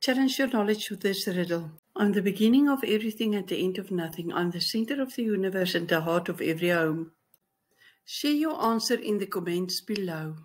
Challenge your knowledge with this riddle. I'm the beginning of everything and the end of nothing. I'm the center of the universe and the heart of every home. Share your answer in the comments below.